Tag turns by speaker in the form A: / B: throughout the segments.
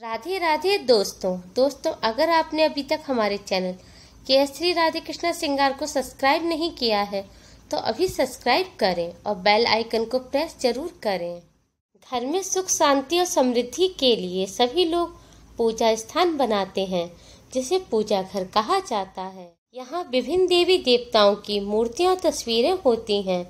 A: राधे राधे दोस्तों दोस्तों, अगर आपने अभी तक हमारे चैनल के श्री राधे कृष्णा सिंगार को सब्सक्राइब नहीं किया है तो अभी सब्सक्राइब करें और बेल आइकन को प्रेस ज़रूर करें। घर में सुख, शांति और समृद्धि के लिए सभी लोग पूजा स्थान बनाते हैं, जिसे पूजा घर कहा जाता है। यहाँ विभिन्न देवी देवताओं की मूर्तियाँ और तस्वीरें होती हैं,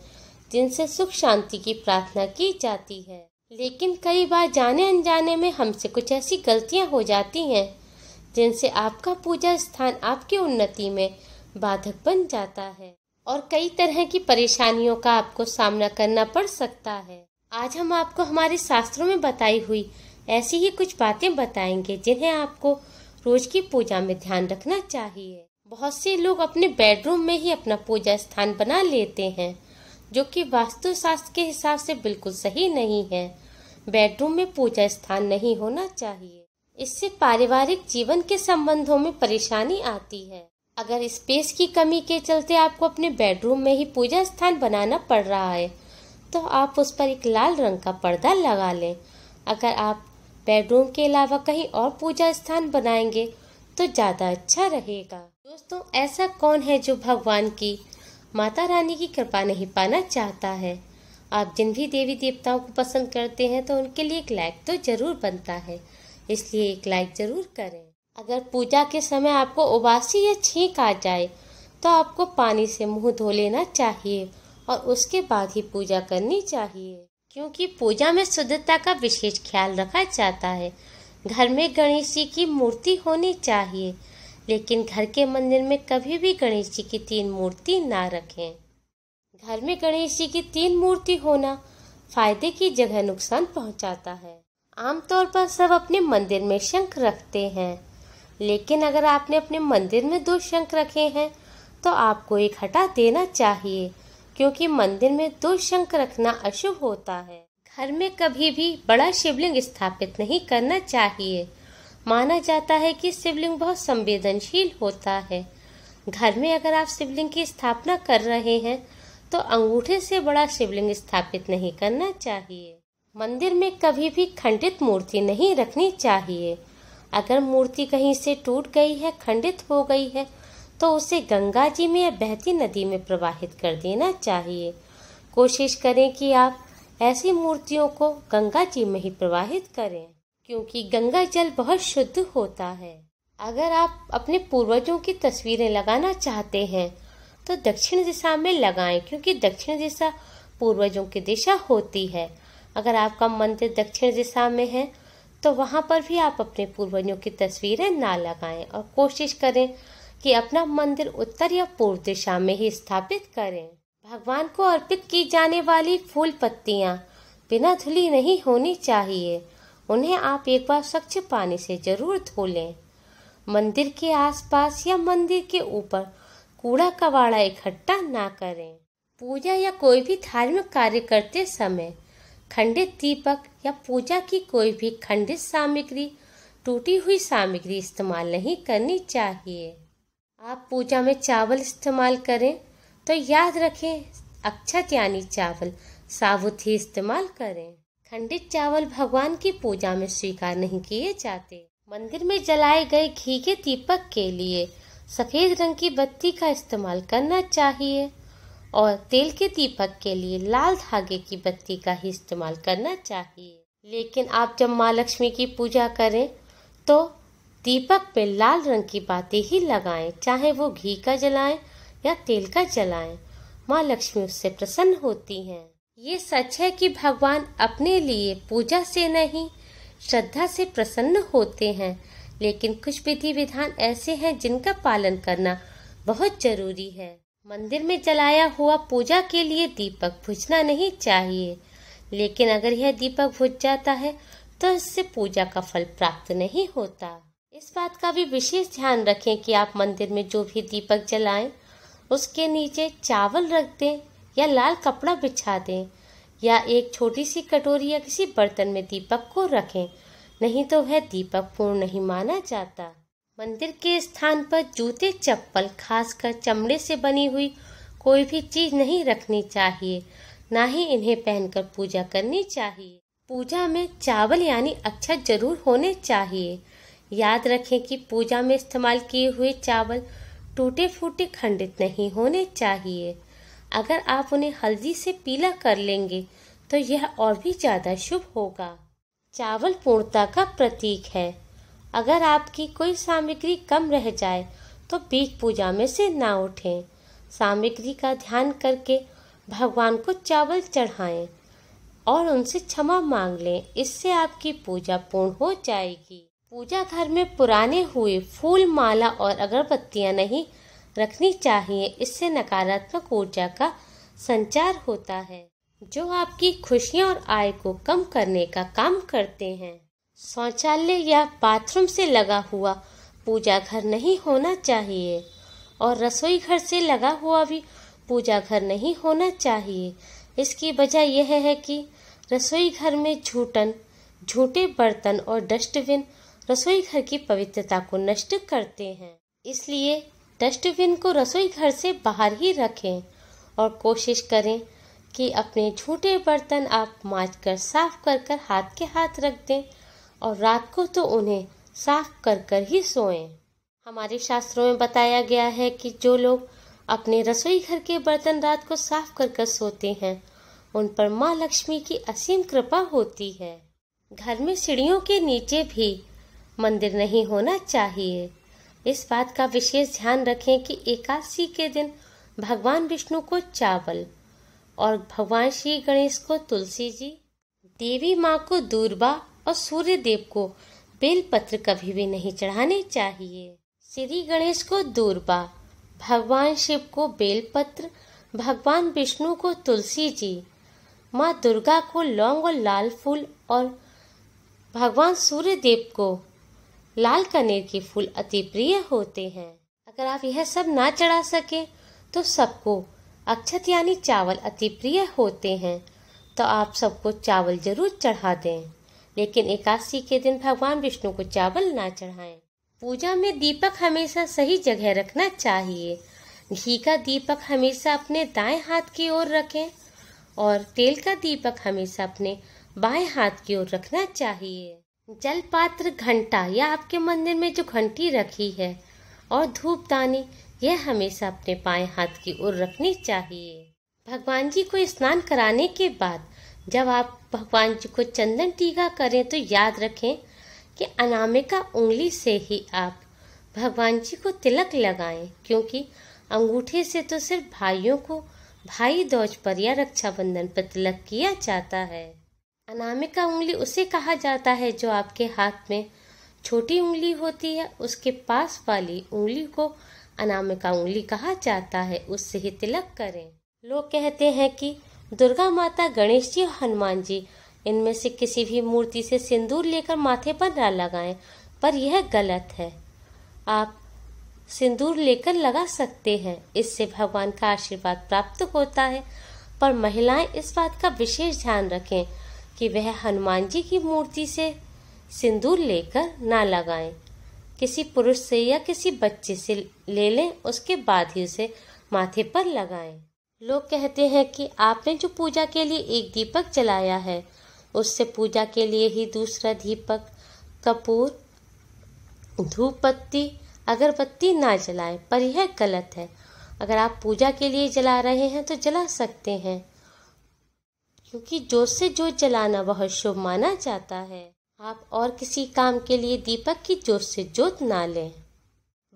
A: जिनसे सुख, शांति की प्रार्थना की जाती है। लेकिन कई बार जाने अनजाने में हमसे कुछ ऐसी गलतियाँ हो जाती हैं, जिनसे आपका पूजा स्थान आपकी उन्नति में बाधक बन जाता है और कई तरह की परेशानियों का आपको सामना करना पड़ सकता है। आज हम आपको हमारे शास्त्रों में बताई हुई ऐसी ही कुछ बातें बताएँगे, जिन्हें आपको रोज की पूजा में ध्यान रखना चाहिए। बहुत से लोग अपने बेडरूम में ही अपना पूजा स्थान बना लेते हैं, जो कि वास्तु शास्त्र के हिसाब से बिल्कुल सही नहीं है। बेडरूम में पूजा स्थान नहीं होना चाहिए। इससे पारिवारिक जीवन के संबंधों में परेशानी आती है। अगर स्पेस की कमी के चलते आपको अपने बेडरूम में ही पूजा स्थान बनाना पड़ रहा है तो आप उस पर एक लाल रंग का पर्दा लगा लें। अगर आप बेडरूम के अलावा कहीं और पूजा स्थान बनाएँगे तो ज़्यादा अच्छा रहेगा। दोस्तों, ऐसा कौन है जो भगवान की माता रानी की कृपा नहीं पाना चाहता है? आप जिन भी देवी देवताओं को पसंद करते हैं तो उनके लिए एक लाइक तो ज़रूर बनता है। इसलिए एक लाइक ज़रूर करें। अगर पूजा के समय आपको उबासी या छींक आ जाए तो आपको पानी से मुँह धो लेना चाहिए और उसके बाद ही पूजा करनी चाहिए। क्योंकि पूजा में शुद्धता का विशेष ख्याल रखा जाता है। घर में गणेश जी की मूर्ति होनी चाहिए, लेकिन घर के मंदिर में कभी भी गणेश जी की तीन मूर्ति ना रखें। घर में गणेश जी की तीन मूर्ति होना फ़ायदे की जगह नुकसान पहुंचाता है। आमतौर पर सब अपने मंदिर में शंख रखते हैं, लेकिन अगर आपने अपने मंदिर में दो शंख रखे हैं तो आपको एक हटा देना चाहिए, क्योंकि मंदिर में दो शंख रखना अशुभ होता है। घर में कभी भी बड़ा शिवलिंग स्थापित नहीं करना चाहिए। माना जाता है कि शिवलिंग बहुत संवेदनशील होता है। घर में अगर आप शिवलिंग की स्थापना कर रहे हैं तो अंगूठे से बड़ा शिवलिंग स्थापित नहीं करना चाहिए। मंदिर में कभी भी खंडित मूर्ति नहीं रखनी चाहिए। अगर मूर्ति कहीं से टूट गई है, खंडित हो गई है तो उसे गंगा जी में या बहती नदी में प्रवाहित कर देना चाहिए। कोशिश करें कि आप ऐसी मूर्तियों को गंगा जी में ही प्रवाहित करें, क्योंकि गंगा जल बहुत शुद्ध होता है। अगर आप अपने पूर्वजों की तस्वीरें लगाना चाहते हैं तो दक्षिण दिशा में लगाएँ, क्योंकि दक्षिण दिशा पूर्वजों की दिशा होती है। अगर आपका मंदिर दक्षिण दिशा में है तो वहाँ पर भी आप अपने पूर्वजों की तस्वीरें ना लगाएँ और कोशिश करें कि अपना मंदिर उत्तर या पूर्व दिशा में ही स्थापित करें। भगवान को अर्पित की जाने वाली फूल पत्तियाँ बिना धुली नहीं होनी चाहिए। उन्हें आप एक बार स्वच्छ पानी से ज़रूर धो लें। मंदिर के आसपास या मंदिर के ऊपर कूड़ा कबाड़ा इकट्ठा ना करें। पूजा या कोई भी धार्मिक कार्य करते समय खंडित दीपक या पूजा की कोई भी खंडित सामग्री, टूटी हुई सामग्री इस्तेमाल नहीं करनी चाहिए। आप पूजा में चावल इस्तेमाल करें तो याद रखें, अक्षत यानी चावल साबुत ही इस्तेमाल करें। खंडित चावल भगवान की पूजा में स्वीकार नहीं किए जाते। मंदिर में जलाए गए घी के दीपक के लिए सफ़ेद रंग की बत्ती का इस्तेमाल करना चाहिए और तेल के दीपक के लिए लाल धागे की बत्ती का ही इस्तेमाल करना चाहिए। लेकिन आप जब माँ लक्ष्मी की पूजा करें तो दीपक पे लाल रंग की बातें ही लगाएँ, चाहे वो घी का जलाएँ या तेल का जलाएँ। माँ लक्ष्मी उससे प्रसन्न होती हैं। ये सच है कि भगवान अपने लिए पूजा से नहीं, श्रद्धा से प्रसन्न होते हैं। लेकिन कुछ विधि विधान ऐसे हैं जिनका पालन करना बहुत ज़रूरी है। मंदिर में जलाया हुआ पूजा के लिए दीपक भुजना नहीं चाहिए, लेकिन अगर यह दीपक भुज जाता है तो इससे पूजा का फल प्राप्त नहीं होता। इस बात का भी विशेष ध्यान रखें कि आप मंदिर में जो भी दीपक जलाएँ, उसके नीचे चावल रख दें या लाल कपड़ा बिछा दें, या एक छोटी सी कटोरी या किसी बर्तन में दीपक को रखें नहीं तो वह दीपक पूर्ण नहीं माना जाता। मंदिर के स्थान पर जूते चप्पल, खासकर चमड़े से बनी हुई कोई भी चीज़ नहीं रखनी चाहिए, ना ही इन्हें पहनकर पूजा करनी चाहिए। पूजा में चावल यानी अक्षत ज़रूर होने चाहिए। याद रखें कि पूजा में इस्तेमाल किए हुए चावल टूटे फूटे खंडित नहीं होने चाहिए। अगर आप उन्हें हल्दी से पीला कर लेंगे तो यह और भी ज़्यादा शुभ होगा। चावल पूर्णता का प्रतीक है। अगर आपकी कोई सामग्री कम रह जाए तो बीज पूजा में से ना उठें। सामग्री का ध्यान करके भगवान को चावल चढ़ाएँ और उनसे क्षमा मांग लें। इससे आपकी पूजा पूर्ण हो जाएगी। पूजा घर में पुराने हुए फूल, माला और अगरबत्तियाँ नहीं रखनी चाहिए। इससे नकारात्मक ऊर्जा का संचार होता है। जो आपकी खुशियाँ और आय को कम करने का काम करते हैं। शौचालय या बाथरूम से लगा हुआ पूजा घर नहीं होना चाहिए और रसोई घर से लगा हुआ भी पूजा घर नहीं होना चाहिए। इसकी वजह यह है कि रसोई घर में झूठन, झूठे बर्तन और डस्टबिन रसोई घर की पवित्रता को नष्ट करते हैं। इसलिए डस्टबिन को रसोई घर से बाहर ही रखें और कोशिश करें कि अपने झूठे बर्तन आप माज कर साफ़ कर कर हाथ के हाथ रख दें और रात को तो उन्हें साफ़ कर कर ही सोएँ। हमारे शास्त्रों में बताया गया है कि जो लोग अपने रसोई घर के बर्तन रात को साफ़ कर कर सोते हैं, उन पर माँ लक्ष्मी की असीम कृपा होती है घर में सीढ़ियों के नीचे भी मंदिर नहीं होना चाहिए इस बात का विशेष ध्यान रखें कि एकादशी के दिन भगवान विष्णु को चावल और भगवान श्री गणेश को तुलसी जी, देवी माँ को दूरबा और सूर्य देव को बेलपत्र कभी भी नहीं चढ़ाने चाहिए। श्री गणेश को दूरबा, भगवान शिव को बेलपत्र, भगवान विष्णु को तुलसी जी, माँ दुर्गा को लौंग और लाल फूल और भगवान सूर्य देव को लाल कनेर के फूल अति प्रिय होते हैं। अगर आप यह सब ना चढ़ा सके तो सबको अक्षत यानी चावल अति प्रिय होते हैं तो आप सबको चावल ज़रूर चढ़ा दें। लेकिन एकादशी के दिन भगवान विष्णु को चावल ना चढ़ाएँ। पूजा में दीपक हमेशा सही जगह रखना चाहिए। घी का दीपक हमेशा अपने दाएँ हाथ की ओर रखें और तेल का दीपक हमेशा अपने बाएँ हाथ की ओर रखना चाहिए। जल पात्र घंटा, या आपके मंदिर में जो घंटी रखी है, और धूपदानी यह हमेशा अपने पाए हाथ की ओर रखनी चाहिए। भगवान जी को स्नान कराने के बाद जब आप भगवान जी को चंदन टीका करें तो याद रखें कि अनामिका उंगली से ही आप भगवान जी को तिलक लगाएँ, क्योंकि अंगूठे से तो सिर्फ़ भाइयों को भाई दोज पर या रक्षाबंधन पर तिलक किया जाता है। अनामिका उंगली उसे कहा जाता है जो आपके हाथ में छोटी उंगली होती है, उसके पास वाली उंगली को अनामिका उंगली कहा जाता है, उससे ही तिलक करें। लोग कहते हैं कि दुर्गा माता गणेश जी और हनुमान जी, इनमें से किसी भी मूर्ति से सिंदूर लेकर माथे पर ना लगाएँ, पर यह गलत है। आप सिंदूर लेकर लगा सकते हैं, इससे भगवान का आशीर्वाद प्राप्त होता है। पर महिलाएँ इस बात का विशेष ध्यान रखें कि वह हनुमान जी की मूर्ति से सिंदूर लेकर ना लगाएँ। किसी पुरुष से या किसी बच्चे से ले लें, उसके बाद ही उसे माथे पर लगाएँ। लोग कहते हैं कि आपने जो पूजा के लिए एक दीपक जलाया है, उससे पूजा के लिए ही दूसरा दीपक, कपूर धूप पत्ती अगरबत्ती ना जलाएँ, पर यह गलत है। अगर आप पूजा के लिए जला रहे हैं तो जला सकते हैं, क्योंकि जोत से जोत जलाना बहुत शुभ माना जाता है। आप और किसी काम के लिए दीपक की जोत से जोत ना लें।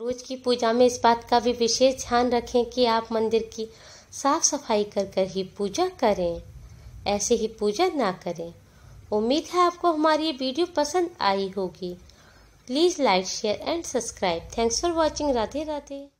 A: रोज की पूजा में इस बात का भी विशेष ध्यान रखें कि आप मंदिर की साफ़ सफ़ाई कर कर ही पूजा करें। ऐसे ही पूजा ना करें। उम्मीद है आपको हमारी ये वीडियो पसंद आई होगी। Please like, share and subscribe. Thanks for watching. Radhe Radhe